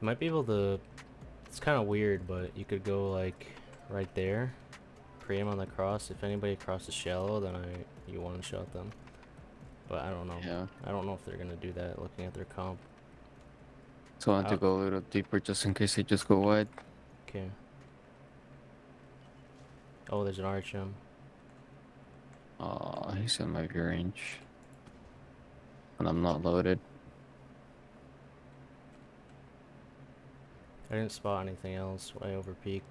You might be able to. It's kind of weird, but you could go like right there, pre-aim on the cross. If anybody crosses shallow, then I you one shot them. But I don't know. Yeah. I don't know if they're gonna do that looking at their comp. So I want to uh, go a little deeper just in case they just go wide. Okay. Oh, there's an RHM. Um. Oh, he's in my range. And I'm not loaded. I didn't spot anything else. I overpeaked.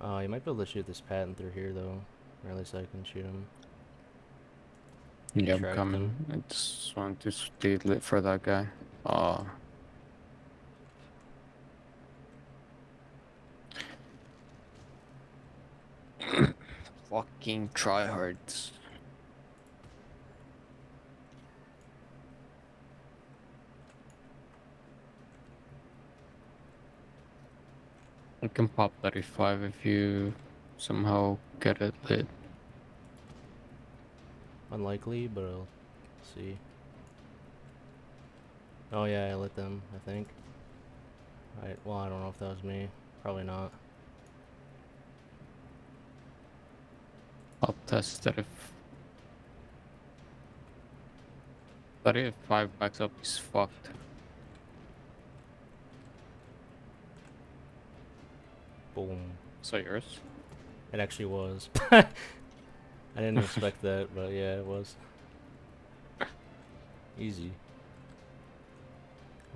Uh, you might be able to shoot this patent through here though, or at least I can shoot him. Yeah, I'm Track coming. I just want to stay lit for that guy. Oh. Fucking tryhards. I can pop 35 if you somehow get it lit. Unlikely, but I'll see. Oh yeah, I lit them. I think. I well, I don't know if that was me. Probably not. I'll test it if. But if 5 backs up, he's fucked. Boom. That yours? It actually was. I didn't expect that, but yeah, it was. Easy.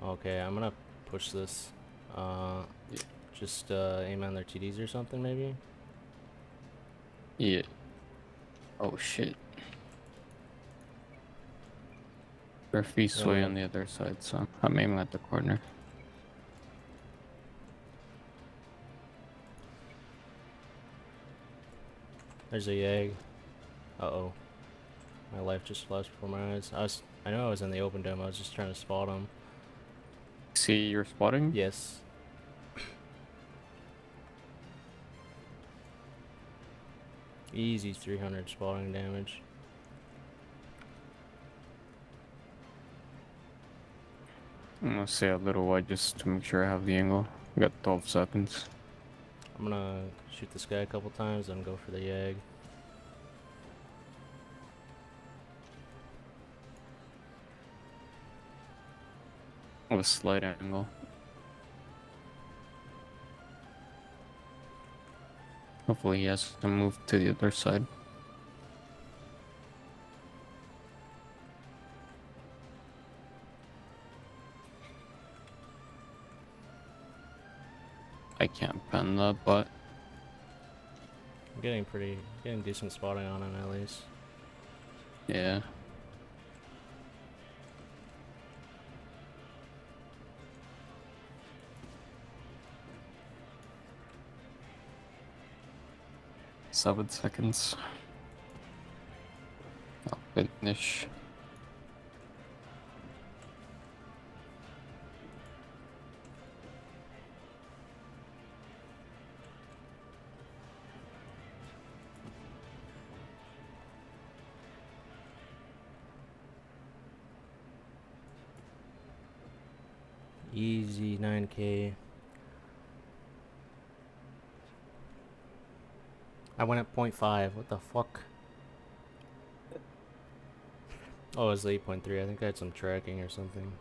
Okay, I'm gonna push this. Uh, Yeah. just uh, aim on their TDs or something, maybe. Yeah. Oh shit. Their feet's way on the other side, so I'm aiming at the corner. There's a Yag. Uh oh. My life just flashed before my eyes. I was, I know I was in the open dome. I was just trying to spot him. See, you're spotting? Yes. Easy 300 spotting damage. I'm gonna say a little wide just to make sure I have the angle. I got 12 seconds. I'm gonna shoot this guy a couple times, then go for the Yag. With a slight angle. Hopefully he has to move to the other side. I can't pen that, but I'm getting pretty, getting decent spotting on him at least. yeah. Seven seconds. I'll finish. Easy 9k. I went at 0.5. What the fuck? Oh, it was 8.3. I think I had some tracking or something.